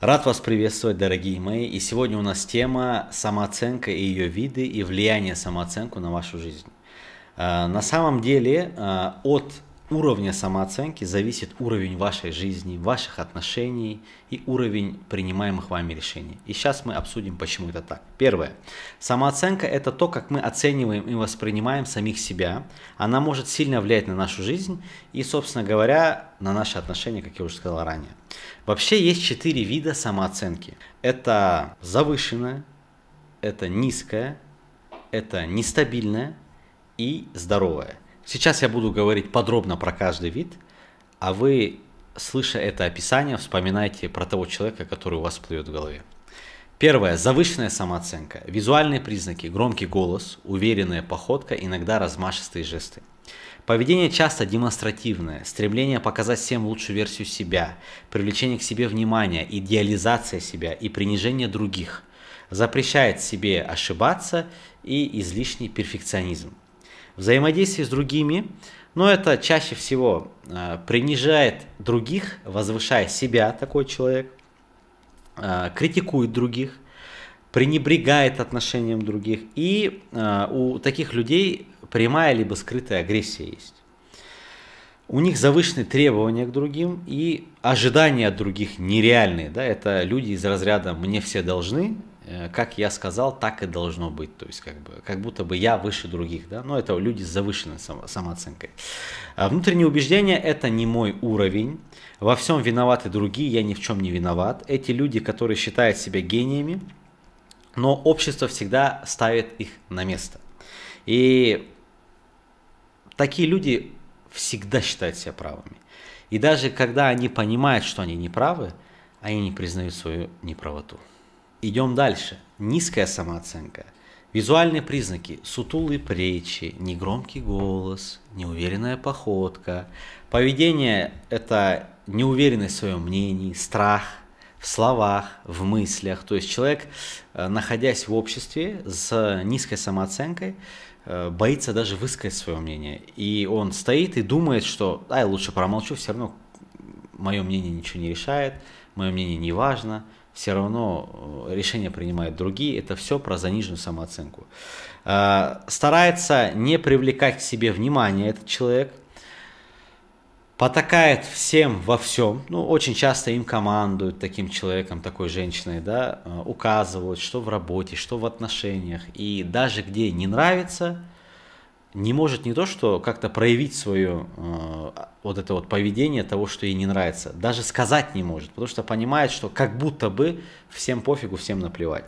Рад вас приветствовать, дорогие мои. И сегодня у нас тема самооценка и ее виды и влияние самооценку на вашу жизнь. А, на самом деле а, от уровня самооценки зависит уровень вашей жизни, ваших отношений и уровень принимаемых вами решений. И сейчас мы обсудим, почему это так. Первое. Самооценка – это то, как мы оцениваем и воспринимаем самих себя. Она может сильно влиять на нашу жизнь и, собственно говоря, на наши отношения, как я уже сказал ранее. Вообще есть четыре вида самооценки. Это завышенная, это низкая, это нестабильная и здоровая – Сейчас я буду говорить подробно про каждый вид, а вы, слыша это описание, вспоминайте про того человека, который у вас плывет в голове. Первое. Завышенная самооценка. Визуальные признаки. Громкий голос, уверенная походка, иногда размашистые жесты. Поведение часто демонстративное, стремление показать всем лучшую версию себя, привлечение к себе внимания, идеализация себя и принижение других. Запрещает себе ошибаться и излишний перфекционизм взаимодействие с другими, но это чаще всего э, принижает других, возвышая себя такой человек, э, критикует других, пренебрегает отношением других, и э, у таких людей прямая либо скрытая агрессия есть. У них завышенные требования к другим и ожидания от других нереальные. Да? Это люди из разряда «мне все должны», как я сказал, так и должно быть. То есть, как, бы, как будто бы я выше других. Да? Но это люди с завышенной само, самооценкой. А внутреннее убеждение – это не мой уровень. Во всем виноваты другие, я ни в чем не виноват. Эти люди, которые считают себя гениями, но общество всегда ставит их на место. И такие люди всегда считают себя правыми. И даже когда они понимают, что они неправы, они не признают свою неправоту. Идем дальше. Низкая самооценка. Визуальные признаки. Сутулые плечи, негромкий голос, неуверенная походка. Поведение – это неуверенность в своем мнении, страх в словах, в мыслях. То есть человек, э, находясь в обществе с низкой самооценкой, э, боится даже высказать свое мнение. И он стоит и думает, что «ай, лучше промолчу, все равно мое мнение ничего не решает, мое мнение не важно» все равно э, решения принимают другие. Это все про заниженную самооценку. Э, старается не привлекать к себе внимание этот человек, потакает всем во всем, ну, очень часто им командуют таким человеком, такой женщиной, да, э, указывают, что в работе, что в отношениях, и даже где не нравится – не может не то, что как-то проявить свое э, вот это вот поведение того, что ей не нравится, даже сказать не может, потому что понимает, что как будто бы всем пофигу, всем наплевать.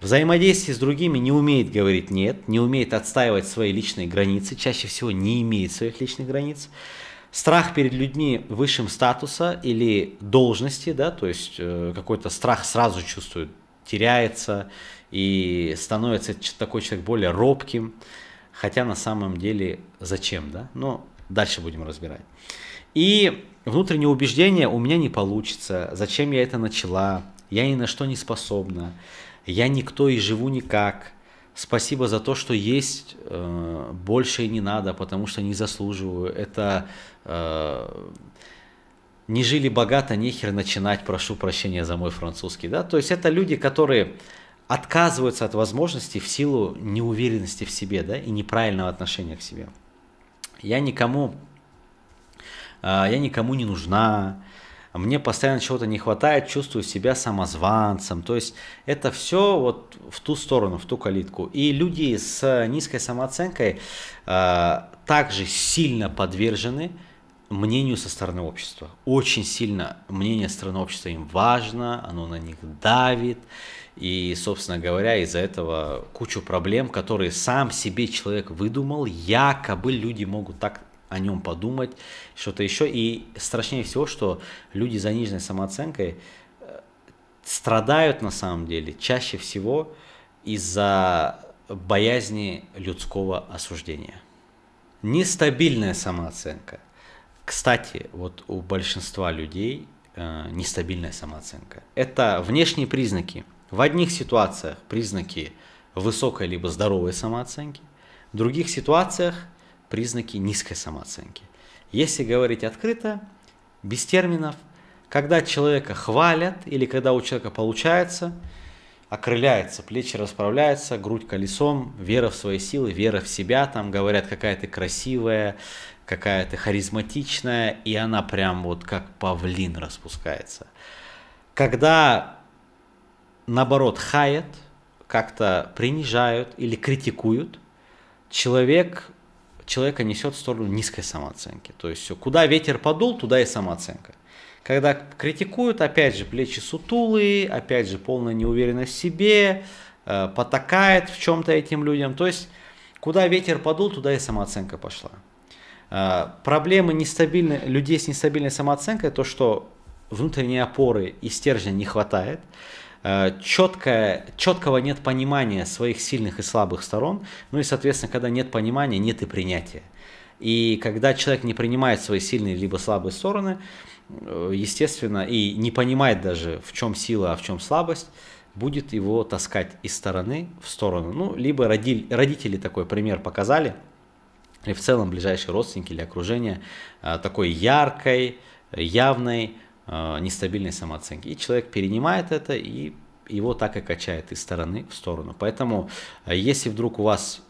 Взаимодействие с другими не умеет говорить нет, не умеет отстаивать свои личные границы, чаще всего не имеет своих личных границ. Страх перед людьми высшим статуса или должности, да, то есть э, какой-то страх сразу чувствует, теряется и становится такой человек более робким. Хотя на самом деле зачем, да? Но дальше будем разбирать. И внутреннее убеждение у меня не получится. Зачем я это начала? Я ни на что не способна. Я никто и живу никак. Спасибо за то, что есть. Э, больше не надо, потому что не заслуживаю. Это э, не жили богато, нехер начинать, прошу прощения за мой французский. Да? То есть это люди, которые отказываются от возможностей в силу неуверенности в себе, да, и неправильного отношения к себе. Я никому, а, я никому не нужна, мне постоянно чего-то не хватает, чувствую себя самозванцем. То есть это все вот в ту сторону, в ту калитку. И люди с низкой самооценкой э, также сильно подвержены мнению со стороны общества. Очень сильно мнение со стороны общества им важно, оно на них давит. И, собственно говоря, из-за этого кучу проблем, которые сам себе человек выдумал, якобы люди могут так о нем подумать, что-то еще. И страшнее всего, что люди с заниженной самооценкой э, страдают на самом деле чаще всего из-за боязни людского осуждения. Нестабильная самооценка. Кстати, вот у большинства людей э, нестабильная самооценка. Это внешние признаки – в одних ситуациях признаки высокой либо здоровой самооценки, в других ситуациях признаки низкой самооценки. Если говорить открыто, без терминов, когда человека хвалят или когда у человека получается, окрыляется, плечи расправляются, грудь колесом, вера в свои силы, вера в себя, там говорят, какая ты красивая, какая ты харизматичная, и она прям вот как павлин распускается. Когда, наоборот, хаят, как-то принижают или критикуют, человек, человека несет в сторону низкой самооценки. То есть куда ветер подул, туда и самооценка. Когда критикуют, опять же, плечи сутулые, опять же, полная неуверенность в себе, э, потакает в чем-то этим людям. То есть, куда ветер подул, туда и самооценка пошла. Э, проблемы нестабильной, людей с нестабильной самооценкой, то, что внутренней опоры и стержня не хватает, четкое, э, четкого нет понимания своих сильных и слабых сторон, ну и, соответственно, когда нет понимания, нет и принятия. И когда человек не принимает свои сильные либо слабые стороны, Э, естественно, и не понимает даже, в чем сила, а в чем слабость, будет его таскать из стороны в сторону. Ну, либо родили, родители такой пример показали, и в целом ближайшие родственники или окружение э, такой яркой, явной, э, нестабильной самооценки. И человек перенимает это и его так и качает из стороны в сторону. Поэтому, если вдруг у вас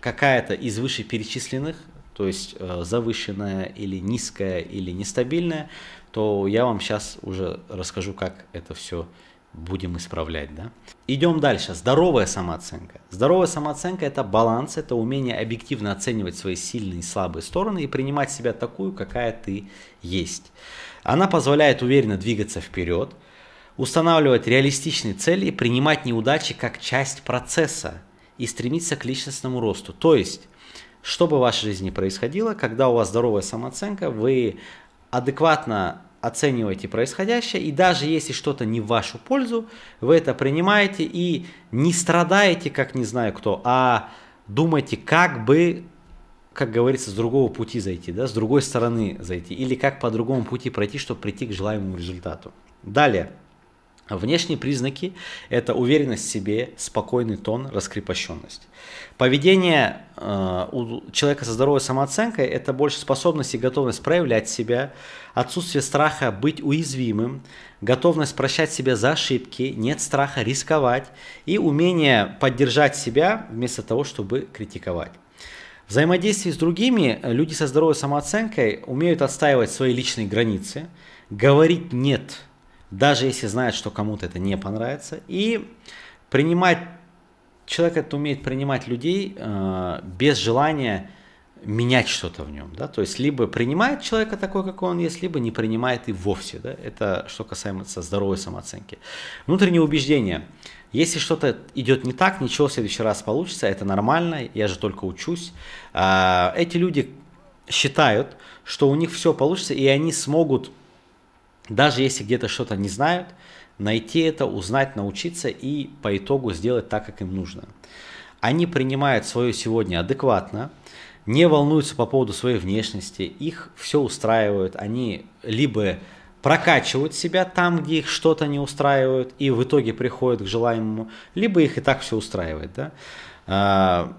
какая-то из вышеперечисленных то есть завышенная или низкая или нестабильная, то я вам сейчас уже расскажу, как это все будем исправлять. Да? Идем дальше. Здоровая самооценка. Здоровая самооценка – это баланс, это умение объективно оценивать свои сильные и слабые стороны и принимать себя такую, какая ты есть. Она позволяет уверенно двигаться вперед, устанавливать реалистичные цели и принимать неудачи как часть процесса и стремиться к личностному росту. То есть что бы в вашей жизни происходило, когда у вас здоровая самооценка, вы адекватно оцениваете происходящее, и даже если что-то не в вашу пользу, вы это принимаете и не страдаете, как не знаю кто, а думаете, как бы, как говорится, с другого пути зайти, да, с другой стороны зайти, или как по другому пути пройти, чтобы прийти к желаемому результату. Далее. Внешние признаки – это уверенность в себе, спокойный тон, раскрепощенность. Поведение э, у человека со здоровой самооценкой – это больше способность и готовность проявлять себя, отсутствие страха быть уязвимым, готовность прощать себя за ошибки, нет страха рисковать и умение поддержать себя вместо того, чтобы критиковать. Взаимодействие с другими люди со здоровой самооценкой умеют отстаивать свои личные границы, говорить «нет» даже если знает, что кому-то это не понравится, и принимать, человек это умеет принимать людей э, без желания менять что-то в нем, да, то есть либо принимает человека такой, какой он есть, либо не принимает и вовсе, да, это что касается здоровой самооценки. Внутреннее убеждение. Если что-то идет не так, ничего в следующий раз получится, это нормально, я же только учусь. А, эти люди считают, что у них все получится, и они смогут даже если где-то что-то не знают, найти это, узнать, научиться и по итогу сделать так, как им нужно. Они принимают свое сегодня адекватно, не волнуются по поводу своей внешности, их все устраивают, они либо прокачивают себя там, где их что-то не устраивает, и в итоге приходят к желаемому, либо их и так все устраивает. Да? А,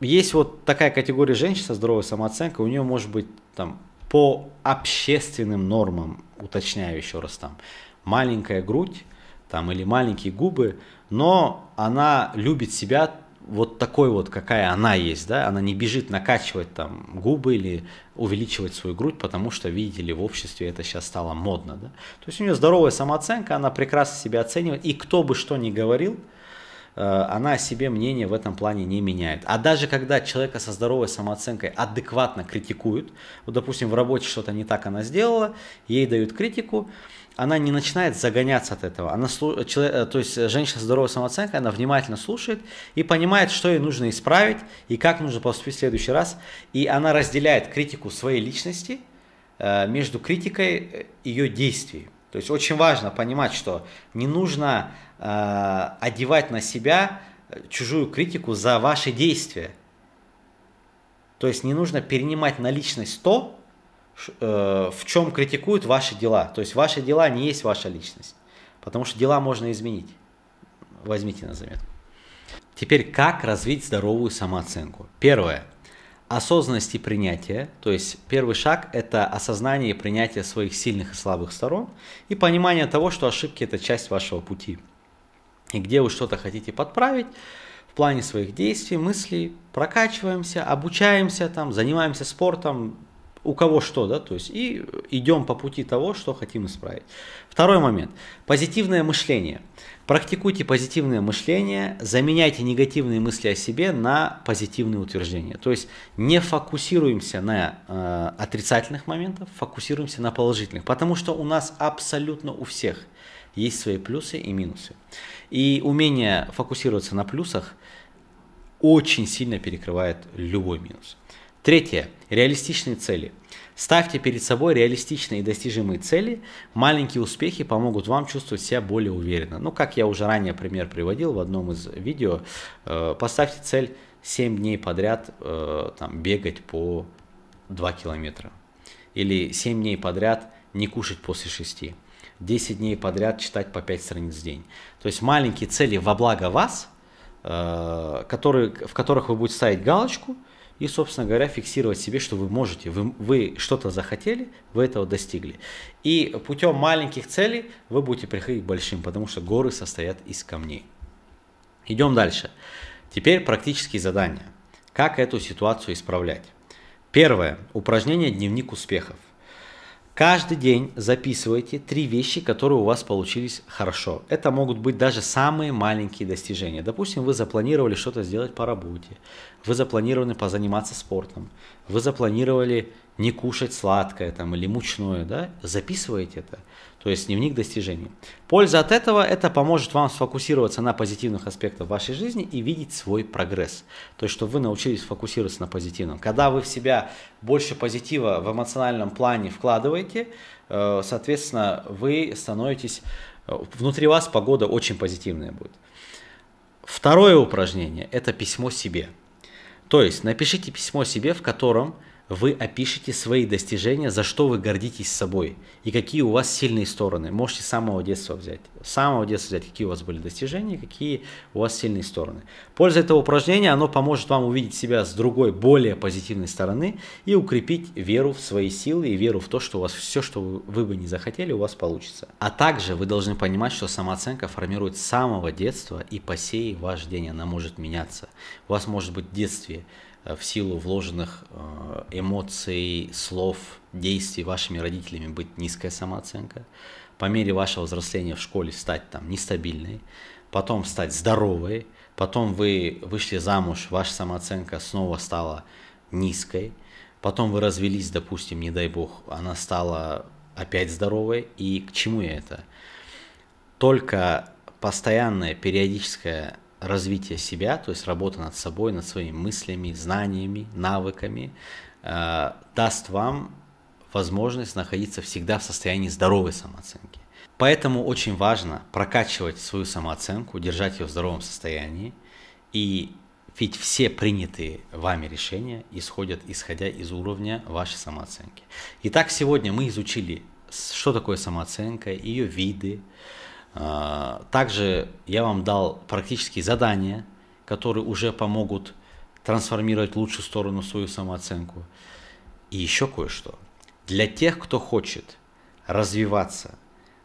есть вот такая категория женщин со здоровой самооценкой, у нее может быть там по общественным нормам, уточняю еще раз там, маленькая грудь там, или маленькие губы, но она любит себя вот такой вот, какая она есть, да, она не бежит накачивать там губы или увеличивать свою грудь, потому что, видите ли, в обществе это сейчас стало модно, да. То есть у нее здоровая самооценка, она прекрасно себя оценивает, и кто бы что ни говорил, она о себе мнение в этом плане не меняет. А даже когда человека со здоровой самооценкой адекватно критикуют, вот, допустим, в работе что-то не так она сделала, ей дают критику, она не начинает загоняться от этого. Она, человек, э, то есть женщина с здоровой самооценкой, она внимательно слушает и понимает, что ей нужно исправить и как нужно поступить в следующий раз. И она разделяет критику своей личности э, между критикой ее действий. То есть очень важно понимать, что не нужно э, одевать на себя чужую критику за ваши действия. То есть не нужно перенимать на личность то, э, в чем критикуют ваши дела. То есть ваши дела не есть ваша личность. Потому что дела можно изменить. Возьмите на заметку. Теперь, как развить здоровую самооценку? Первое. Осознанность и принятие. То есть первый шаг – это осознание и принятие своих сильных и слабых сторон и понимание того, что ошибки – это часть вашего пути. И где вы что-то хотите подправить, в плане своих действий, мыслей, прокачиваемся, обучаемся, там, занимаемся спортом, у кого что, да, то есть и идем по пути того, что хотим исправить. Второй момент. Позитивное мышление. Практикуйте позитивное мышление, заменяйте негативные мысли о себе на позитивные утверждения. То есть не фокусируемся на э, отрицательных моментах, фокусируемся на положительных, потому что у нас абсолютно у всех есть свои плюсы и минусы. И умение фокусироваться на плюсах очень сильно перекрывает любой минус. Третье. Реалистичные цели. Ставьте перед собой реалистичные и достижимые цели. Маленькие успехи помогут вам чувствовать себя более уверенно. Ну, как я уже ранее пример приводил в одном из видео, э, поставьте цель 7 дней подряд э, там, бегать по 2 километра. Или 7 дней подряд не кушать после 6. 10 дней подряд читать по 5 страниц в день. То есть маленькие цели во благо вас, э, которые, в которых вы будете ставить галочку – и, собственно говоря, фиксировать себе, что вы можете, вы, вы что-то захотели, вы этого достигли. И путем маленьких целей вы будете приходить к большим, потому что горы состоят из камней. Идем дальше. Теперь практические задания. Как эту ситуацию исправлять? Первое. Упражнение «Дневник успехов». Каждый день записывайте три вещи, которые у вас получились хорошо. Это могут быть даже самые маленькие достижения. Допустим, вы запланировали что-то сделать по работе, вы запланировали позаниматься спортом, вы запланировали не кушать сладкое там, или мучное, да? записывайте это то есть дневник достижений. Польза от этого, это поможет вам сфокусироваться на позитивных аспектах вашей жизни и видеть свой прогресс. То есть, чтобы вы научились фокусироваться на позитивном. Когда вы в себя больше позитива в эмоциональном плане вкладываете, э, соответственно, вы становитесь, э, внутри вас погода очень позитивная будет. Второе упражнение – это письмо себе. То есть, напишите письмо себе, в котором вы опишите свои достижения, за что вы гордитесь собой и какие у вас сильные стороны. Можете с самого детства взять. С самого детства взять, какие у вас были достижения, какие у вас сильные стороны. Польза этого упражнения, оно поможет вам увидеть себя с другой, более позитивной стороны и укрепить веру в свои силы и веру в то, что у вас все, что вы бы не захотели, у вас получится. А также вы должны понимать, что самооценка формирует с самого детства и по сей ваш день она может меняться. У вас может быть в детстве в силу вложенных э, эмоций, слов, действий вашими родителями быть низкая самооценка, по мере вашего взросления в школе стать там нестабильной, потом стать здоровой, потом вы вышли замуж, ваша самооценка снова стала низкой, потом вы развелись, допустим, не дай бог, она стала опять здоровой, и к чему я это? Только постоянное периодическое развитие себя, то есть работа над собой, над своими мыслями, знаниями, навыками, э, даст вам возможность находиться всегда в состоянии здоровой самооценки. Поэтому очень важно прокачивать свою самооценку, держать ее в здоровом состоянии. И ведь все принятые вами решения исходят, исходя из уровня вашей самооценки. Итак, сегодня мы изучили, что такое самооценка, ее виды, также я вам дал практические задания, которые уже помогут трансформировать в лучшую сторону свою самооценку. И еще кое-что. Для тех, кто хочет развиваться,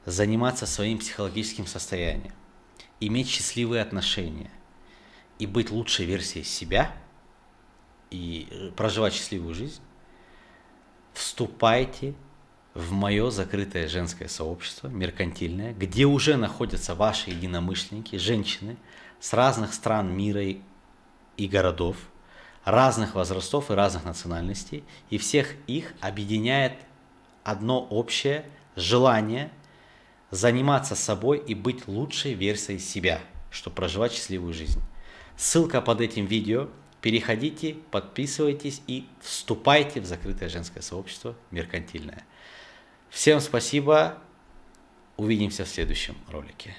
заниматься своим психологическим состоянием, иметь счастливые отношения и быть лучшей версией себя и э, проживать счастливую жизнь, вступайте в мое закрытое женское сообщество, меркантильное, где уже находятся ваши единомышленники, женщины с разных стран мира и, городов, разных возрастов и разных национальностей, и всех их объединяет одно общее желание заниматься собой и быть лучшей версией себя, чтобы проживать счастливую жизнь. Ссылка под этим видео. Переходите, подписывайтесь и вступайте в закрытое женское сообщество меркантильное. Всем спасибо. Увидимся в следующем ролике.